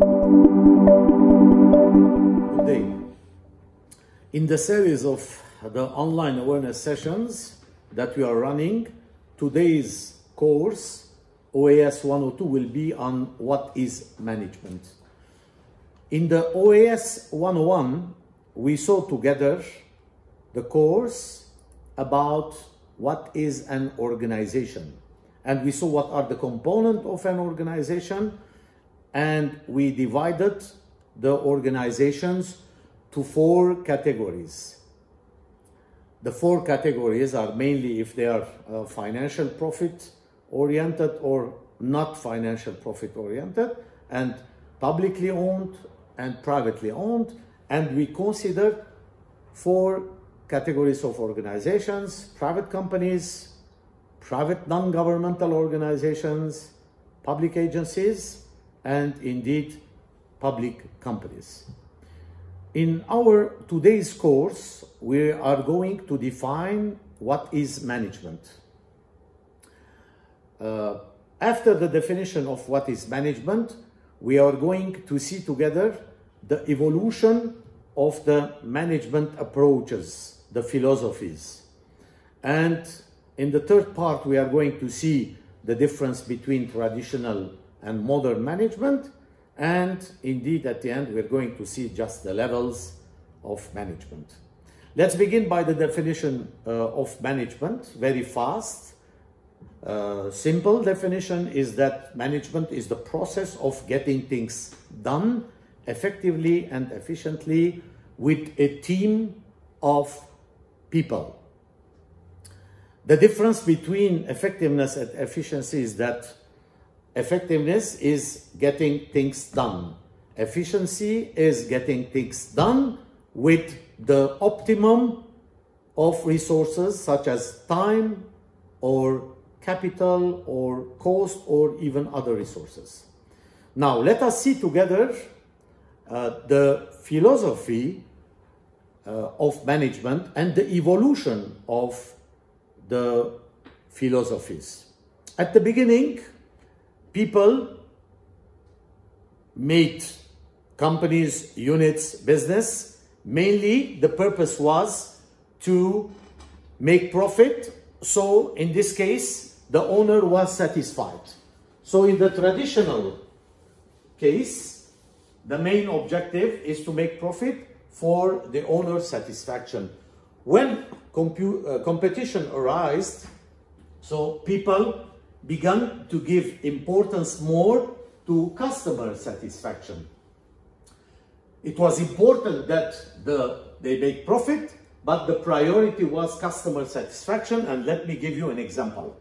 Good day. In the series of the online awareness sessions that we are running, today's course, OAS 102, will be on what is management. In the OAS 101, we saw together the course about what is an organization. And we saw what are the components of an organization and we divided the organizations to four categories. The four categories are mainly if they are uh, financial profit oriented or not financial profit oriented and publicly owned and privately owned and we consider four categories of organizations private companies private non-governmental organizations public agencies and indeed public companies. In our today's course, we are going to define what is management. Uh, after the definition of what is management, we are going to see together the evolution of the management approaches, the philosophies. And in the third part, we are going to see the difference between traditional and modern management. And indeed, at the end, we're going to see just the levels of management. Let's begin by the definition uh, of management very fast. Uh, simple definition is that management is the process of getting things done effectively and efficiently with a team of people. The difference between effectiveness and efficiency is that Effectiveness is getting things done. Efficiency is getting things done with the optimum of resources such as time or capital or cost or even other resources. Now let us see together uh, the philosophy uh, of management and the evolution of the philosophies. At the beginning, people made companies, units, business. Mainly the purpose was to make profit. So in this case, the owner was satisfied. So in the traditional case, the main objective is to make profit for the owner's satisfaction. When uh, competition arises, so people began to give importance more to customer satisfaction. It was important that the, they make profit, but the priority was customer satisfaction. And let me give you an example.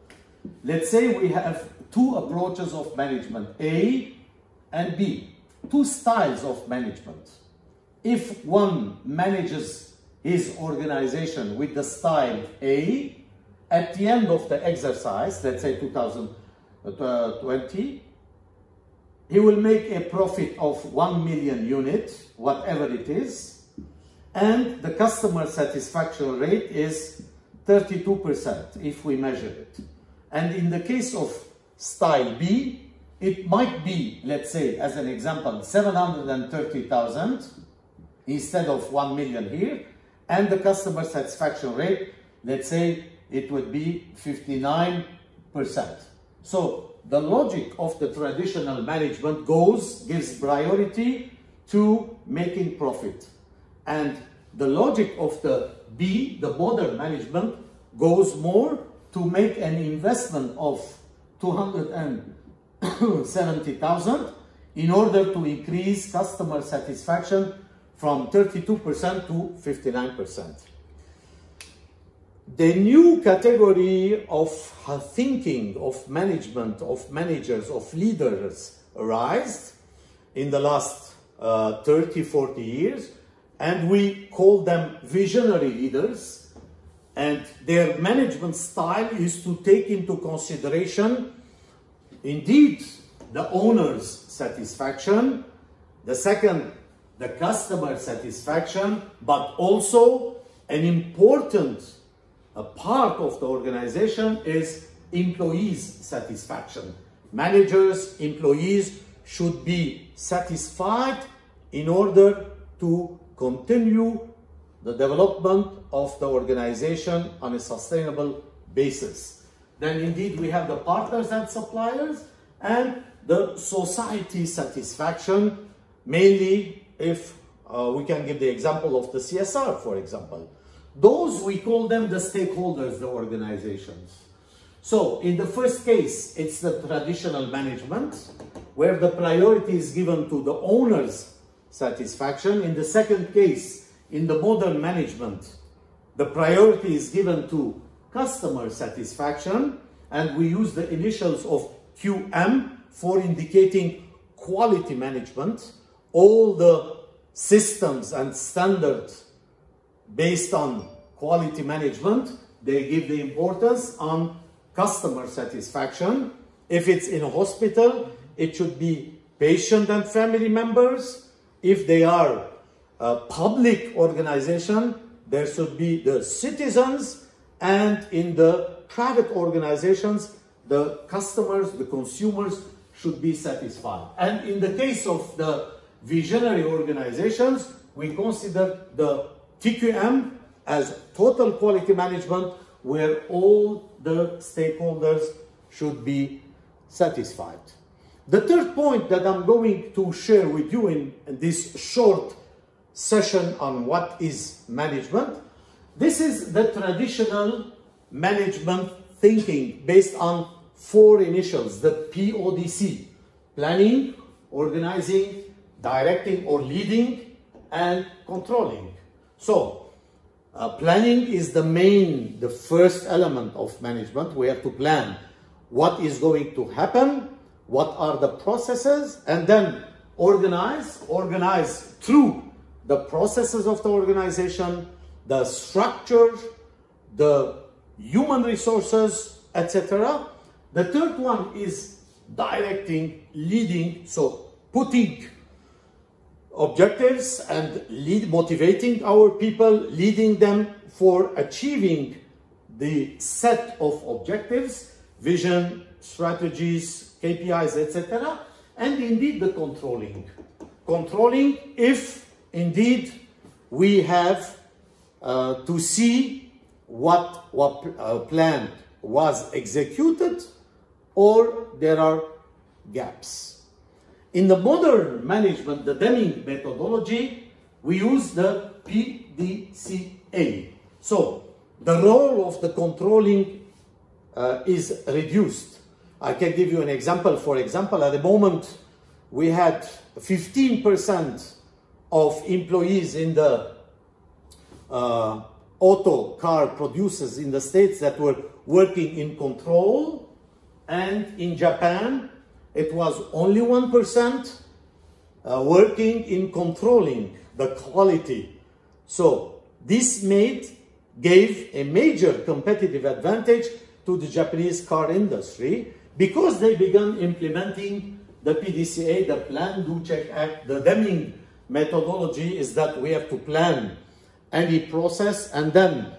Let's say we have two approaches of management, A and B, two styles of management. If one manages his organization with the style A, at the end of the exercise, let's say 2020, he will make a profit of 1 million units, whatever it is, and the customer satisfaction rate is 32% if we measure it. And in the case of style B, it might be, let's say, as an example, 730,000 instead of 1 million here, and the customer satisfaction rate, let's say, it would be 59%. So the logic of the traditional management goes, gives priority to making profit. And the logic of the B, the modern management, goes more to make an investment of 270,000 in order to increase customer satisfaction from 32% to 59% the new category of thinking, of management, of managers, of leaders arise in the last uh, 30, 40 years, and we call them visionary leaders. And their management style is to take into consideration, indeed, the owner's satisfaction, the second, the customer satisfaction, but also an important a part of the organization is employees satisfaction. Managers, employees should be satisfied in order to continue the development of the organization on a sustainable basis. Then indeed we have the partners and suppliers and the society satisfaction, mainly if uh, we can give the example of the CSR, for example. Those, we call them the stakeholders, the organizations. So in the first case, it's the traditional management, where the priority is given to the owner's satisfaction. In the second case, in the modern management, the priority is given to customer satisfaction, and we use the initials of QM for indicating quality management. All the systems and standards based on quality management, they give the importance on customer satisfaction. If it's in a hospital, it should be patient and family members. If they are a public organization, there should be the citizens and in the private organizations, the customers, the consumers should be satisfied. And in the case of the visionary organizations, we consider the TQM as total quality management where all the stakeholders should be satisfied. The third point that I'm going to share with you in, this short session on what is management, this is the traditional management thinking based on four initials, the PODC, planning, organizing, directing or leading, and controlling. So, uh, planning is the main, the first element of management. We have to plan what is going to happen, what are the processes, and then organize, organize through the processes of the organization, the structure, the human resources, etc. The third one is directing, leading, so putting objectives and lead motivating our people, leading them for achieving the set of objectives, vision, strategies, KPIs, etc. And indeed the controlling. Controlling if indeed we have uh, to see what, what uh, plan was executed or there are gaps. In the modern management, the Deming methodology, we use the PDCA. So, the role of the controlling uh, is reduced. I can give you an example. For example, at the moment, we had 15% of employees in the uh, auto car producers in the States that were working in control. And in Japan, it was only 1% uh, working in controlling the quality. So this made, gave a major competitive advantage to the Japanese car industry because they began implementing the PDCA, the Plan, Do, Check, Act. The Deming methodology is that we have to plan any process and then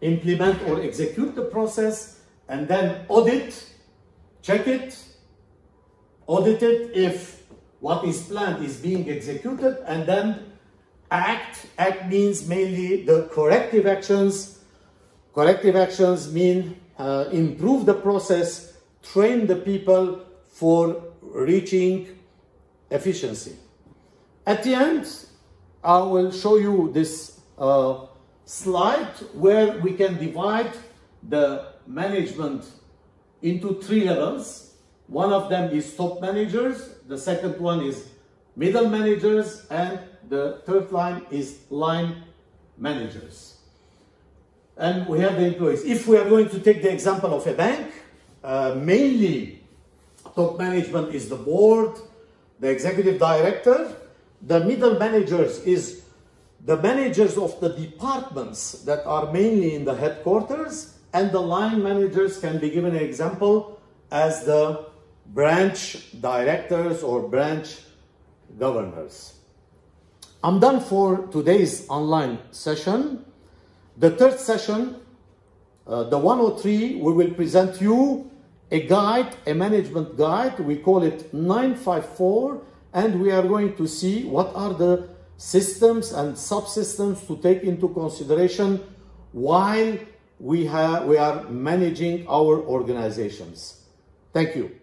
implement or execute the process and then audit, check it, audited if what is planned is being executed and then act. Act means mainly the corrective actions. Corrective actions mean uh, improve the process, train the people for reaching efficiency. At the end, I will show you this uh, slide where we can divide the management into three levels. One of them is top managers, the second one is middle managers, and the third line is line managers. And we have the employees. If we are going to take the example of a bank, uh, mainly top management is the board, the executive director, the middle managers is the managers of the departments that are mainly in the headquarters, and the line managers can be given an example as the branch directors or branch governors. I'm done for today's online session. The third session, uh, the 103, we will present you a guide, a management guide. We call it 954, and we are going to see what are the systems and subsystems to take into consideration while we, have, we are managing our organizations. Thank you.